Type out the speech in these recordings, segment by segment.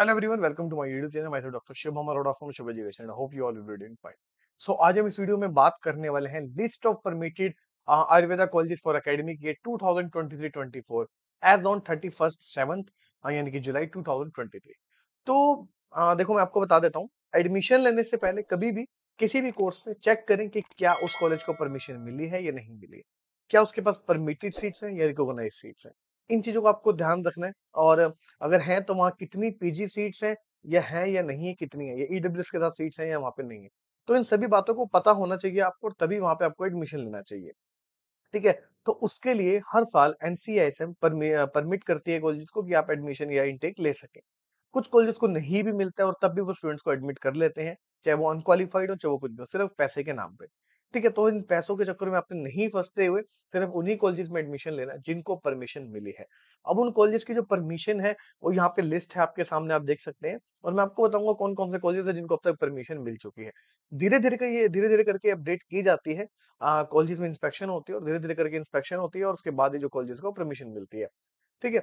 Hello everyone welcome to my YouTube channel my doctor Shivam Arora from Shubh education I hope you all will be doing fine so आज हम इस video में बात करने वाले हैं list of permitted ayurveda colleges for academic year 2023-24 as on 31st 7th यानी कि जुलाई 2023 तो uh, देखो मैं आपको बता देता हूँ एडमिशन लेने से पहले कभी भी किसी भी कोर्स में चेक करें कि क्या उस कॉलेज को परमिशन मिली है या नहीं मिली है। क्या उसके पास परमिटेड सीट्स हैं या रिकॉग्नाइज सीट्स हैं। इन चीज़ों को आपको ध्यान रखना है और अगर है तो वहाँ कितनी पीजी सीट्स हैं, या है या नहीं है, कितनी है, या ईडब्ल्यूएस के साथ सीट्स हैं या वहाँ पे नहीं है। तो इन सभी बातों को पता होना चाहिए आपको और तभी वहाँ पे आपको एडमिशन लेना चाहिए। ठीक है? तो उसके लिए हर साल एनसीआईएसएम परमिट करती है कॉलेज को कि आप एडमिशन या इनटेक ले सकें। कुछ कॉलेजेस को नहीं भी मिलता है और तब भी वो स्टूडेंट्स को एडमिट कर लेते हैं, चाहे वो अनक्वालिफाइड हो, चाहे वो कुछ भी हो, सिर्फ़ पैसे के नाम पे। ठीक है तो इन पैसों के चक्कर में आपने नहीं फंसते हुए सिर्फ़ उन्हीं कॉलेजेस में एडमिशन लेना है जिनको परमिशन मिली है। अब उन कॉलेजेस की जो परमिशन है, वो यहाँ पे लिस्ट है आपके सामने, आप देख सकते हैं। और मैं आपको बताऊँगा कौन कौन से कॉलेजेस है जिनको अब तक परमिशन मिल चुकी है। धीरे धीरे कर ये धीरे धीरे करके अपडेट की जाती है कॉलेजेस में इंस्पेक्शन होती है और धीरे धीरे करके इंस्पेक्शन होती है और उसके बाद ही जो कॉलेजेस को परमिशन मिलती है। ठीक है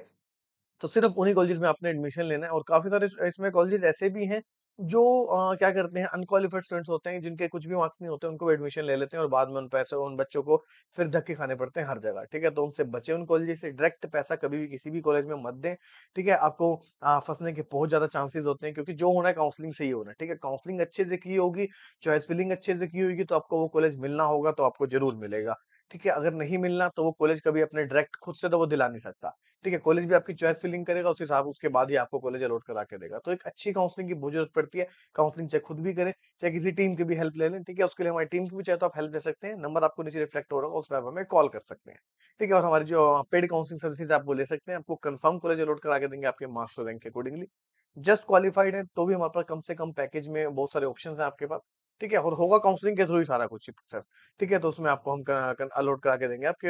तो सिर्फ़ उन्हीं कॉलेजेस में आपने एडमिशन लेना है और काफ़ी सारे इसमें कॉलेजेस ऐसे भी हैं जो अ, क्या करते हैं अनक्वालिफाइड स्टूडेंट्स होते हैं जिनके कुछ भी मार्क्स नहीं होते उनको एडमिशन ले लेते हैं और बाद में उन पैसे उन बच्चों को फिर धक्के खाने पड़ते हैं हर जगह ठीक है? तो उनसे बचे उन कॉलेज से डायरेक्ट पैसा कभी भी किसी भी कॉलेज में मत दें ठीक है? आपको फंसने के बहुत ज़्यादा चांसेस होते हैं क्योंकि जो होना है काउंसलिंग से ही होना है ठीक है? काउंसलिंग अच्छे से की होगी चॉइस फिलिंग अच्छे से की होगी तो आपको वो कॉलेज मिलना होगा तो आपको ज़रूर मिलेगा ठीक है? अगर नहीं मिलना तो वो कॉलेज कभी अपने डायरेक्ट खुद से तो वो दिला नहीं सकता ठीक है, कॉलेज भी आपकी चॉइस फिलिंग करेगा, उस हिसाब उसके बाद ही आपको कॉलेज अलॉट करा के देगा। तो एक अच्छी काउंसलिंग की बहुत ज़रूरत पड़ती है। काउंसलिंग चाहे खुद भी करें, चाहे किसी टीम की भी हेल्प ले लें, ठीक है, उसके लिए हमारी टीम की भी चाहे तो आप हेल्प दे सकते हैं, नंबर आपको नीचे रिफ्लेक्ट हो रहा होगा, उस पर आप हमें कॉल कर सकते हैं। ठीक है, और हमारी जो पेड काउंसलिंग सर्विसेज़ आप वो ले सकते हैं, आपको कंफर्म कॉलेज अलॉट करा के देंगे आपके मास्टर रैंक के अकॉर्डिंगली। जस्ट क्वालिफाइड है तो भी हमारे पास कम से कम पैकेज में बहुत सारे ऑप्शन है आपके पास, ठीक है, और होगा काउंसलिंग के थ्रू ही सारा कुछ प्रोसेस ठीक है तो उसमें आपको हम अलॉट करा के देंगे आपके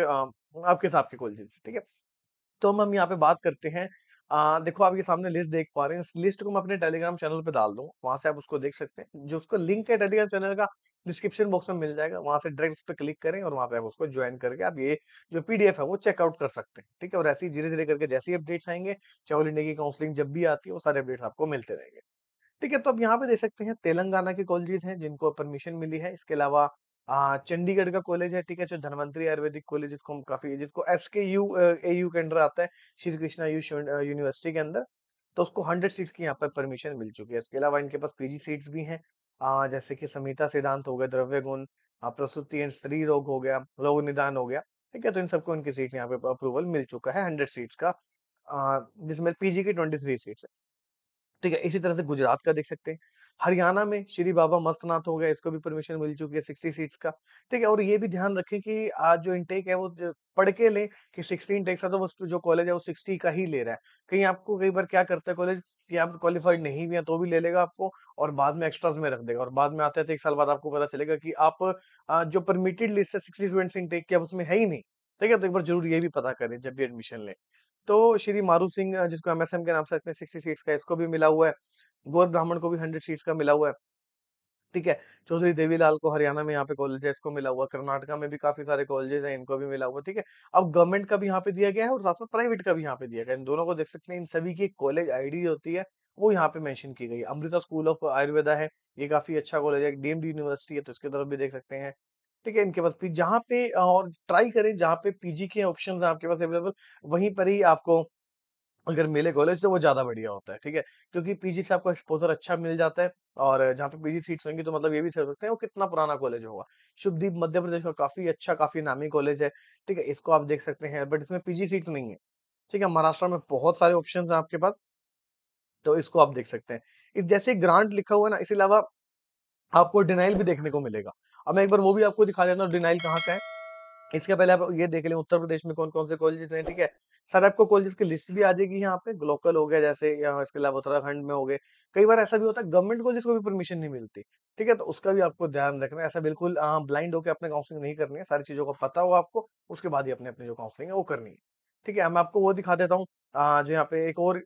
आपके हिसाब के कॉलेजेस से, ठीक है। तो हम हम यहाँ पे बात करते हैं। अ, देखो आप ये सामने लिस्ट देख पा रहे हैं। इस लिस्ट को मैं अपने टेलीग्राम चैनल पे डाल दूँगा वहाँ से आप उसको देख सकते हैं। जो उसका लिंक है टेलीग्राम चैनल का डिस्क्रिप्शन बॉक्स में मिल जाएगा। वहाँ से डायरेक्ट उस पर क्लिक करें और वहाँ पे आप उसको ज्वाइन करके आप ये जो पीडीएफ है वो चेकआउट कर सकते हैं। ठीक है? और ऐसे ही धीरे धीरे करके जैसे ही अपडेट्स आएँगे चाहे ऑल इंडिया की काउंसलिंग जब भी आती है वो सारे अपडेट्स आपको मिलते रहेंगे। ठीक है, तो अब यहाँ पे देख सकते हैं तेलंगाना के कॉलेजेस हैं जिनको परमिशन मिली है। इसके अलावा चंडीगढ़ का कॉलेज है, ठीक है, जो धनवंतरी आयुर्वेदिक कॉलेज जिसको हम काफ़ी जिसको S K SKU A U K under आता है, श्री कृष्णा अ, यूनिवर्सिटी के अंदर। तो उसको 100 सीट्स की यहाँ पर परमिशन मिल चुकी है। इसके अलावा इनके पास पीजी सीट्स भी हैं जैसे कि संहिता सिद्धांत हो गया, द्रव्य गुण प्रसूति एंड स्त्री रोग हो गया, रोग निदान हो गया, ठीक है? तो इन सबको इनकी सीट यहाँ पे अप्रूवल मिल चुका है 100 सीट्स का जिसमें पीजी की 23 सीट्स है। ठीक है, इसी तरह से गुजरात का देख सकते हैं। हरियाणा में श्री बाबा मस्तनाथ हो गया, इसको भी परमिशन मिल चुकी है 60 सीट्स का, ठीक है? और ये भी ध्यान रखें कि आज जो इनटेक है वो पढ़ के लें कि 60 इनटेक था तो वो जो कॉलेज है वो 60 का ही ले रहा है। कहीं आपको कई बार क्या करता है कॉलेज कि आप क्वालिफाइड नहीं भी हैं तो भी ले लेगा आपको और बाद में एक्स्ट्रा में रख देगा और बाद में आते-आते एक साल बाद आपको पता चलेगा कि आप जो परमिटेड लिस्ट है 60 स्टूडेंट्स इनटेक की अब उसमें है ही नहीं। ठीक है? तो एक बार ज़रूर ये भी पता करें जब भी एडमिशन लें। तो श्री मारू सिंह जिसको एमएसएम के नाम से रखते 60 सीट्स का इसको भी मिला हुआ है। गौर ब्राह्मण को भी 100 सीट्स का मिला हुआ है। ठीक है? चौधरी देवीलाल को हरियाणा में यहाँ पे कॉलेज है, इसको मिला हुआ। कर्नाटका में भी काफ़ी सारे कॉलेजेस हैं, इनको भी मिला हुआ ठीक है? अब गवर्नमेंट का भी यहाँ पे दिया गया है और साथ-साथ प्राइवेट का भी यहाँ पे दिया गया। इन दोनों को देख सकते हैं, इन सभी की कॉलेज आईडी होती है, वो यहाँ पे मेंशन की गई है। अमृता स्कूल ऑफ़ आयुर्वेदा है, ये काफ़ी अच्छा कॉलेज है। डीम्ड यूनिवर्सिटी है, तो इसकी तरफ़ भी देख सकते हैं। ठीक है? इनके पास जहाँ पे और ट्राई करें जहाँ पे पीजी के ऑप्शन आपके पास अवेलेबल, वहीं पर ही आपको अगर मिले कॉलेज तो वो ज़्यादा बढ़िया होता है, ठीक है? क्योंकि पीजी से आपको एक्सपोज़र अच्छा मिल जाता है और जहाँ पे पीजी सीट्स होंगी तो मतलब ये भी सोच सकते हैं वो कितना पुराना कॉलेज होगा। शुभदीप मध्य प्रदेश का काफ़ी अच्छा, काफ़ी नामी कॉलेज है, ठीक है? इसको आप देख सकते हैं बट इसमें पीजी सीट नहीं है, ठीक है? महाराष्ट्र में बहुत सारे ऑप्शन है आपके पास, तो इसको आप देख सकते हैं। इस जैसे ग्रांट लिखा हुआ है ना, इसके अलावा आपको डिनाइल भी देखने को मिलेगा। अब मैं एक बार वो भी आपको दिखा देता हूँ डिनाइल कहाँ का है। इसके पहले आप ये देख लें उत्तर प्रदेश में कौन-कौन से कॉलेजेस हैं, ठीक है? सर आपको कॉलेजेस की लिस्ट भी आ जाएगी यहाँ पे, लोकल हो गया जैसे या इसके अलावा उत्तराखंड में हो गए। कई बार ऐसा भी होता है गवर्नमेंट कॉलेज को भी परमिशन नहीं मिलती, ठीक है? तो उसका भी आपको ध्यान रखना है, ऐसा बिल्कुल ब्लाइंड होकर अपने काउंसलिंग नहीं करनी है, सारी चीज़ों का पता हो आपको, उसके बाद ही अपनी-अपनी जो काउंसलिंग है वो करनी है। ठीक है? मैं आपको वो दिखा देता हूँ जो यहाँ पे एक और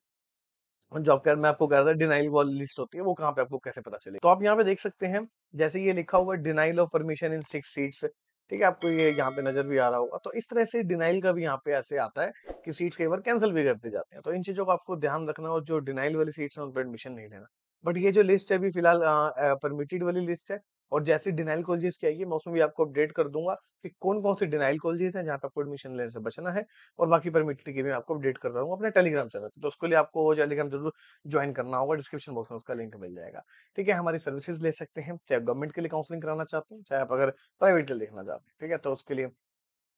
जॉब फेयर में आपको कह रहा था डिनाइल वाली लिस्ट होती है, वो कहाँ पे आपको कैसे पता चले तो आप यहाँ पे देख सकते हैं, जैसे ये लिखा हुआ denial of permission in six seats ठीक है? आपको ये यहाँ पे नज़र भी आ रहा होगा। तो इस तरह से डिनाइल का भी यहाँ पे ऐसे आता है कि सीट्स कई बार कैंसिल भी करते जाते हैं। तो इन चीज़ों को आपको ध्यान रखना और जो डिनाइल वाली सीट्स है उन पर एडमिशन नहीं लेना। बट ये जो लिस्ट है अभी फ़िलहाल परमिटेड वाली लिस्ट है और जैसे डिनाइल कॉलेजेस की आएगी, मैं उसमें भी आपको अपडेट कर दूँगा कि कौन-कौन से डिनाइल कॉलेजेस हैं, जहाँ पे आपको एडमिशन लेने से बचना है और बाकी परमिटेड की भी आपको अपडेट करता हूँ अपने टेलीग्राम चैनल। तो उसके लिए आपको टेलीग्राम ज़रूर ज्वाइन करना होगा, डिस्क्रिप्शन बॉक्स में उसका लिंक मिल जाएगा। ठीक है? हमारी सर्विसेज़ ले सकते हैं, चाहे गवर्नमेंट के लिए काउंसलिंग कराना चाहते हैं, चाहे आप अगर प्राइवेट के लिए देखना चाहते हैं। ठीक है? तो उसके लिए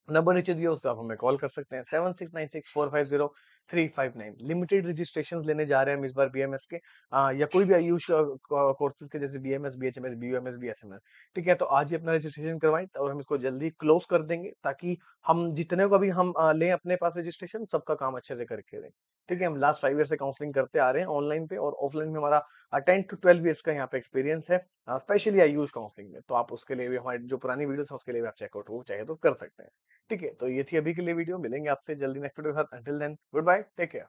नंबर नीचे दिया उस पे आप हमें कॉल कर सकते हैं 7696450359 लिमिटेड रजिस्ट्रेशन लेने जा रहे हैं हम इस बार बीएमएस के अ, या कोई भी आयुष कोर्सेज़ के जैसे बीएमएस, बीएचएमएस, बीयूएमएस, बीएसएमएस ठीक है? तो आज ही अपना रजिस्ट्रेशन करवाएँ और हम इसको जल्दी क्लोज़ कर देंगे ताकि हम जितने को भी हम लें अपने पास रजिस्ट्रेशन सबका काम अच्छे से करके दें। ठीक है? हम लास्ट फाइव ईयर से काउंसलिंग करते आ रहे हैं ऑनलाइन पे और ऑफलाइन में हमारा टेन टू 12 ईयर्स का यहाँ पे एक्सपीरियंस है स्पेशली आयुष काउंसलिंग में। तो आप उसके लिए भी हमारी जो पुरानी वीडियो हैं उसके लिए भी आप चेकआउट वो चाहे तो कर सकते हैं। ठीक है? तो ये थी अभी के लिए वीडियो, मिलेंगे आपसे जल्दी नेक्स्ट वीडियो के साथ। Until then goodbye, take care.